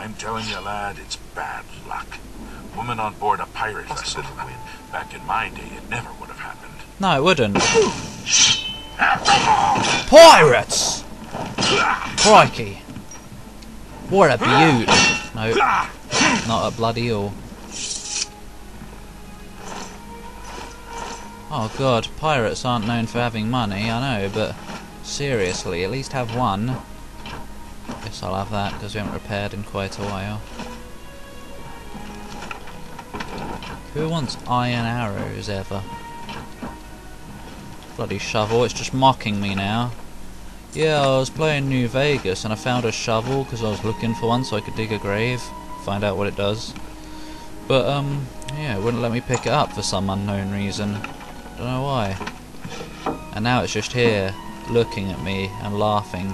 I'm telling you, lad, it's bad luck. Woman on board a pirate vessel. Back in my day, it never would have happened. No, it wouldn't. Pirates! Crikey. What a beaut. No, not a bloody eel. Oh god, pirates aren't known for having money, I know, but seriously, at least have one. Guess I'll have that, because we haven't repaired in quite a while. Who wants iron arrows ever? Bloody shovel, it's just mocking me now. Yeah, I was playing New Vegas and I found a shovel because I was looking for one so I could dig a grave, find out what it does. But, um, yeah, it wouldn't let me pick it up for some unknown reason. Don't know why. And now it's just here, looking at me and laughing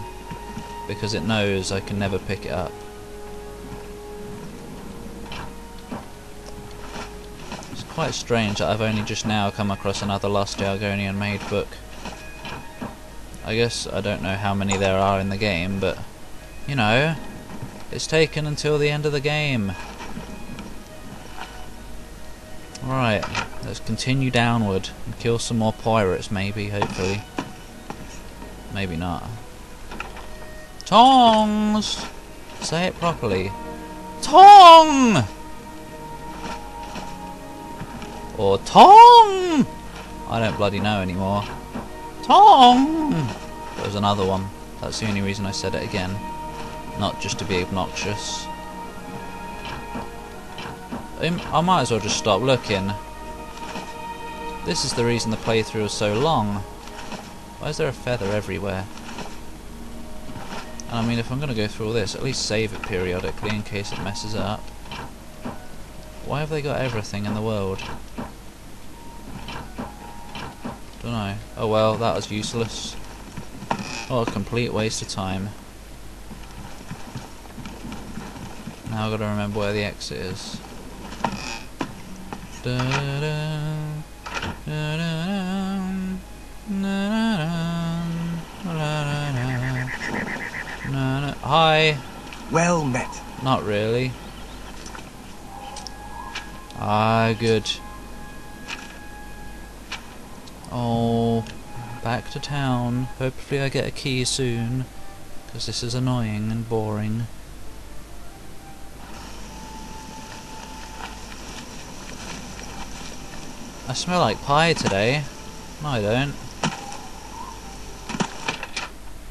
because it knows I can never pick it up. It's quite strange that I've only just now come across another Lusty Argonian Maid book. I guess I don't know how many there are in the game, but you know, it's taken until the end of the game. Right, let's continue downward and kill some more pirates maybe, hopefully. Maybe not. Tongs! Say it properly. Tong! Or Tong! I don't bloody know anymore. Tong! There was another one. That's the only reason I said it again. Not just to be obnoxious. Um, I might as well just stop looking. This is the reason the playthrough is so long. Why is there a feather everywhere? And I mean, if I'm going to go through all this, at least save it periodically in case it messes up. Why have they got everything in the world? Don't know. Oh well, that was useless. What a complete waste of time. Now I've got to remember where the exit is. Da -da, da Hi. Well met. Not really. Ah, good. Oh, back to town. Hopefully I get a key soon, because this is annoying and boring. I smell like pie today. No, I don't.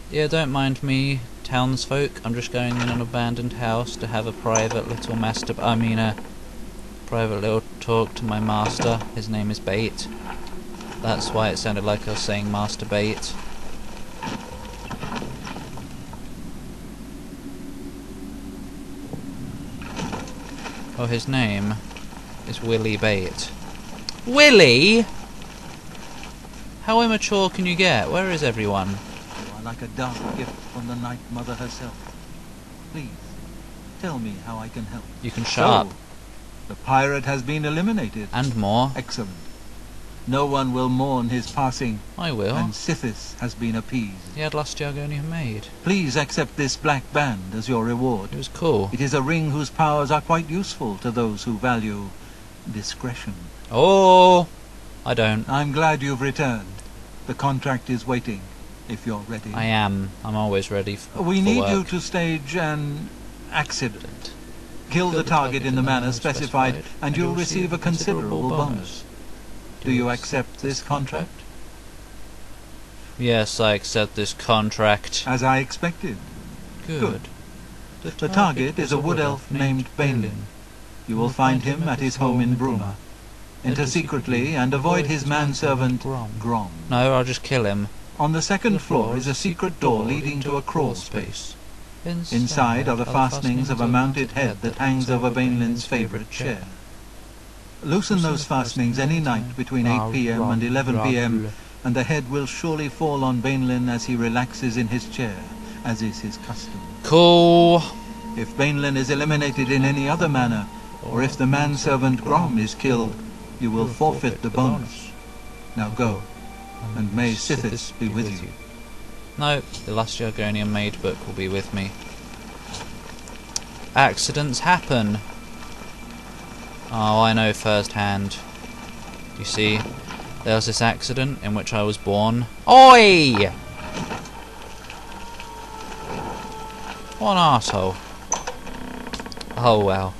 Yeah, don't mind me, townsfolk. I'm just going in an abandoned house to have a private little master... I mean a private little talk to my master. His name is Bait. That's why it sounded like I was saying Master masturbate. Oh, his name is Willie Bait. Willie? How immature can you get? Where is everyone? Like a dark gift from the Night Mother herself. Please, tell me how I can help. You can shut so, up. The pirate has been eliminated. And more. Excellent. No one will mourn his passing. I will. And Sithis has been appeased. He had lost Jargonian made. Please accept this black band as your reward. It was cool. It is a ring whose powers are quite useful to those who value discretion. Oh, I don't. I'm glad you've returned. The contract is waiting if you're ready. I am. I'm always ready for We for need work. you to stage an accident. Kill the target in the manner specified, and you'll receive a considerable bonus. Do you accept this contract? Yes, I accept this contract. As I expected. Good. The target is a wood elf named Baenlin. You will find him at his home in Bruma. Enter secretly and avoid his manservant Grom. No, I'll just kill him. On the second floor is a secret door leading to a crawl space. Inside are the fastenings of a mounted head that hangs over Baenlin's favorite chair. Loosen those fastenings any night between 8 p.m. and 11 p.m. and the head will surely fall on Baenlin as he relaxes in his chair, as is his custom. Cool. If Baenlin is eliminated in any other manner, or if the manservant Grom is killed, you will forfeit the bonus. Now go and may Sithis be with you. No, the last Jargonian made book will be with me. accidents happen. Oh, I know firsthand. You see, there was this accident in which I was born. Oi! What an asshole. Oh well.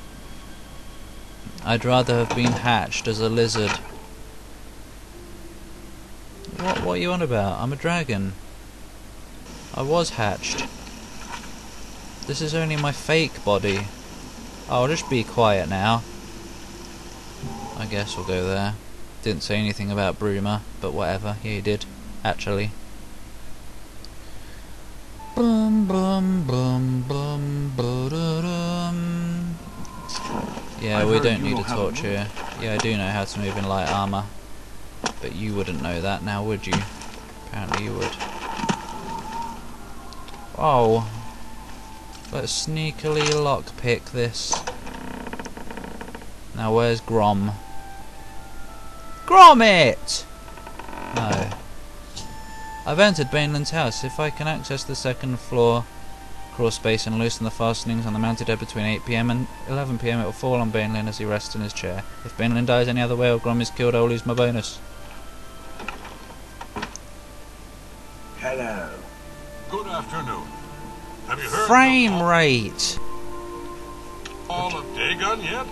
I'd rather have been hatched as a lizard. What, what are you on about? I'm a dragon. I was hatched. This is only my fake body. I'll just be quiet now. I guess we'll go there. Didn't say anything about Bruma, but whatever. Yeah, he did, actually. Bum bum bum bum ba-da-dum. Yeah, we don't need a torch here. Yeah, I do know how to move in light armor. But you wouldn't know that now, would you? Apparently you would. Oh. Let's sneakily lockpick this. Now where's Grom? Gromit! No. I've entered Baneland's house. If I can access the second floor crawl space and loosen the fastenings on the mounted head between 8pm and 11pm, it will fall on Baneland as he rests in his chair. If Baneland dies any other way or Grom is killed, I will lose my bonus. Hello. Good afternoon. Have you heard Frame rate! fall of Dagon yet?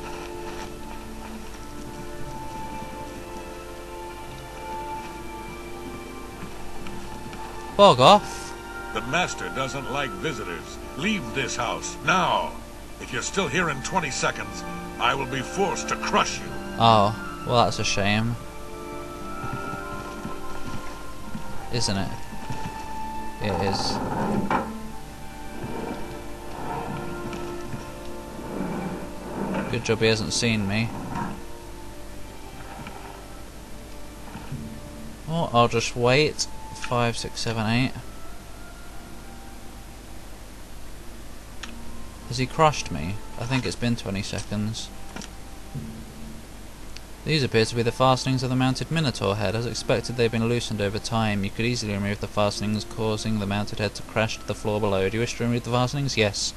Bog off. The master doesn't like visitors. Leave this house now. If you're still here in 20 seconds, I will be forced to crush you. Oh, well that's a shame. Isn't it? It is. Good job he hasn't seen me. Oh, I'll just wait. Five, six, seven, eight. Has he crushed me? I think it's been 20 seconds. These appear to be the fastenings of the mounted Minotaur head. As expected, they've been loosened over time. You could easily remove the fastenings, causing the mounted head to crash to the floor below. Do you wish to remove the fastenings? Yes.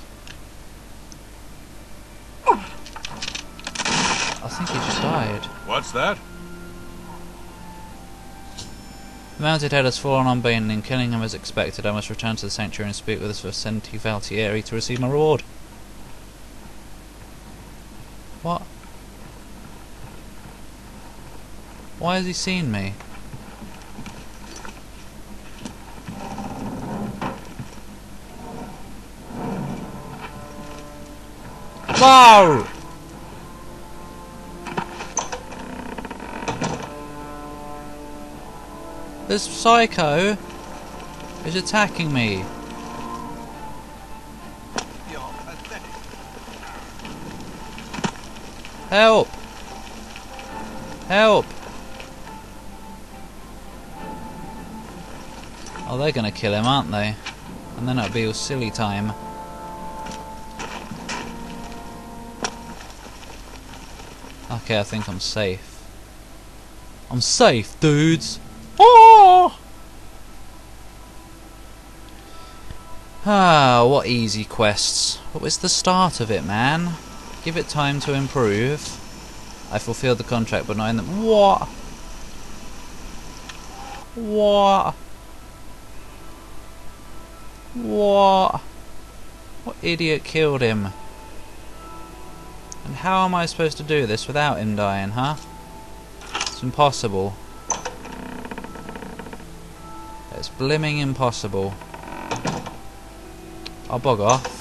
I think he just died. What's that? The mounted head has fallen on Baneling, killing him as expected. I must return to the sanctuary and speak with this Vicente Valtieri to receive my reward. What? Why has he seen me? Whoa! This psycho is attacking me. Help! Help! Oh, they're gonna kill him, aren't they? And then it'll be all silly time. Okay, I think I'm safe. I'm safe, dudes! Oh! Ah, what easy quests. What was the start of it, man? Give it time to improve. I fulfilled the contract, but not in the... What? What? What? What idiot killed him? And how am I supposed to do this without him dying, huh? It's impossible. It's blimming impossible. I'll bog off.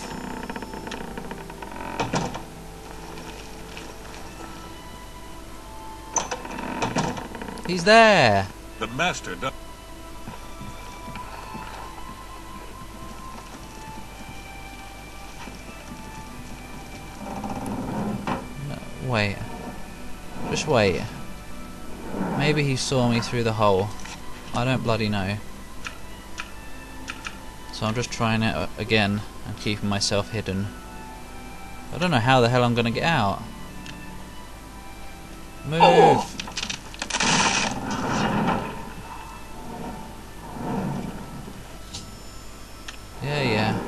He's there! The master Wait. Just wait. Maybe he saw me through the hole. I don't bloody know. So I'm just trying it again and keeping myself hidden. I don't know how the hell I'm gonna get out. Move! Yeah, yeah.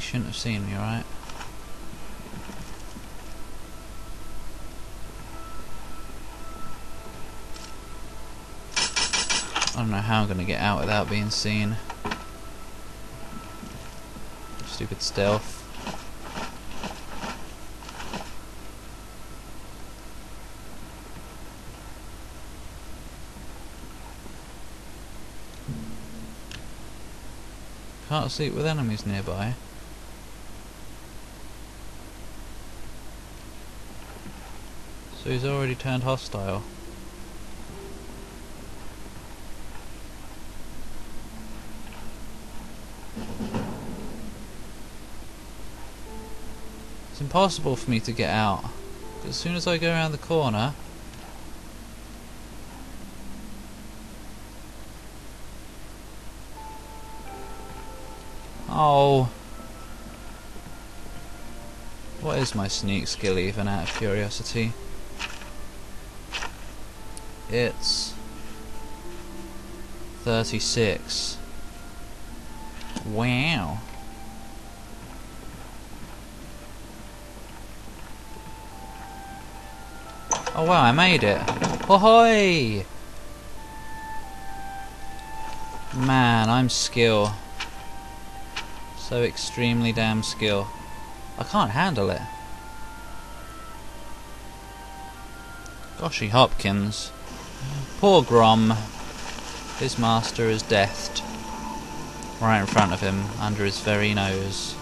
he shouldn't have seen me, right? I don't know how I'm to get out without being seen. Stupid stealth. Can't sleep with enemies nearby. So he's already turned hostile. It's impossible for me to get out. As soon as I go around the corner, Oh. What is my sneak skill even out of curiosity? It's 36. Wow. Oh wow, I made it. Ahoy! Man, I'm skill. So extremely damn skill. I can't handle it. Goshy Hopkins. Poor Grom. His master is deathed. Right in front of him, under his very nose.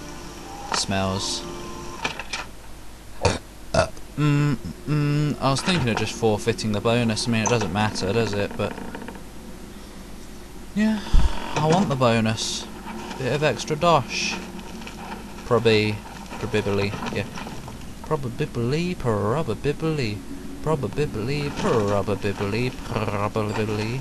Smells. Mm, mm, I was thinking of just forfeiting the bonus. I mean, it doesn't matter, does it? But yeah, I want the bonus. Bit of extra dosh. Probably, probably, yeah. Probably, probably, probably, probably, probably.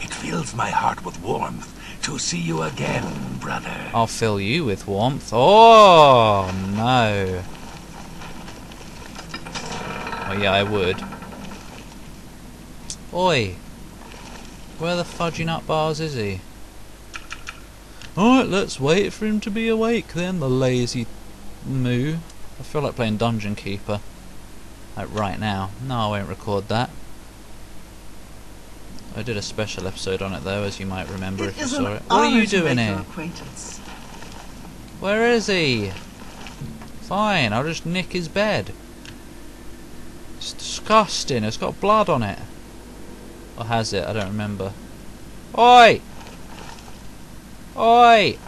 It fills my heart with warmth to see you again, brother. I'll fill you with warmth. Oh, no. Well, yeah, I would. Oi. Where the fudgy nut bars is he? Alright, let's wait for him to be awake then, the lazy moo. I feel like playing Dungeon Keeper. Like right now. No, I won't record that. I did a special episode on it though, as you might remember it if you saw it. What are you doing here? Where is he? Fine, I'll just nick his bed. It's disgusting, it's got blood on it. Or has it? I don't remember. Oi! Oi!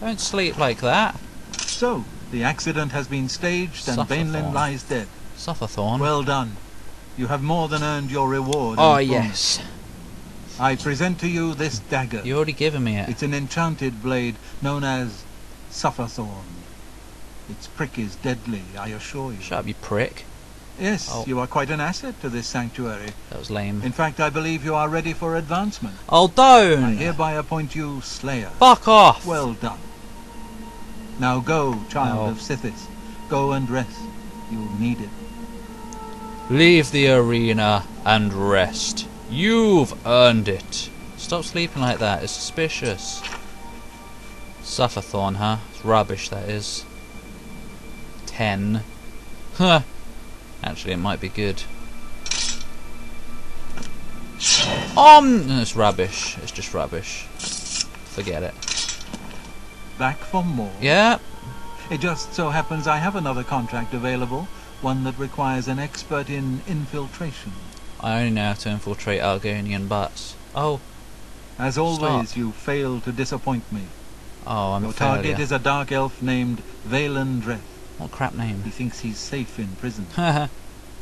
Don't sleep like that. So, the accident has been staged and Baenlin lies dead. Sufferthorn. Well done. You have more than earned your reward. Oh, yes. I present to you this dagger. You already given me it. It's an enchanted blade known as Sufferthorn. Its prick is deadly, I assure you. Shut up, you prick. Yes, oh. you are quite an asset to this sanctuary. That was lame. In fact, I believe you are ready for advancement. Oh, don't! I hereby appoint you Slayer. Fuck off! Well done. Now go, child oh. of Sithis. Go and rest. You'll need it. Leave the arena and rest. You've earned it. Stop sleeping like that. It's suspicious. Sufferthorn, huh? It's rubbish, that is. Ten. Huh. Actually, it might be good. Um, it's rubbish. It's just rubbish. Forget it. Back for more. Yeah. It just so happens I have another contract available, one that requires an expert in infiltration. I only know how to infiltrate Argonian butts. Oh. As always, Stop. you fail to disappoint me. Oh, I'm Your failure. target is a dark elf named Valen Dreth. What crap name? He thinks he's safe in prison.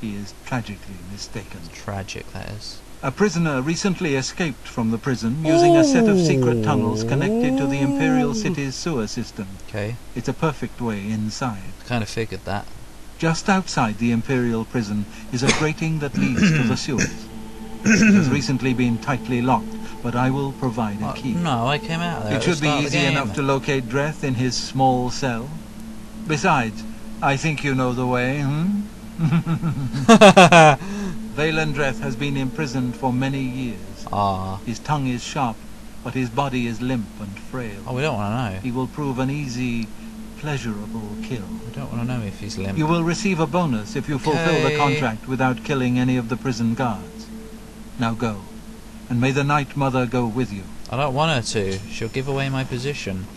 he is tragically mistaken. Tragic, that is. A prisoner recently escaped from the prison using a set of secret tunnels connected to the Imperial City's sewer system. Okay. It's a perfect way inside. Kind of figured that. Just outside the Imperial prison is a grating that leads to the sewers. it has recently been tightly locked, but I will provide a uh, key. no, I came out there. It should be easy enough to locate Dreth in his small cell. Besides, I think you know the way, hmm? Valen Dreth has been imprisoned for many years. Ah. His tongue is sharp, but his body is limp and frail. Oh, we don't want to know. He will prove an easy, pleasurable kill. We don't want to know if he's limp. You will receive a bonus if you fulfill the contract without killing any of the prison guards. Now go, and may the Night Mother go with you. I don't want her to. She'll give away my position.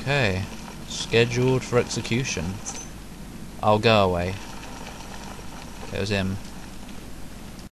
Okay. Scheduled for execution. I'll go away. It was him.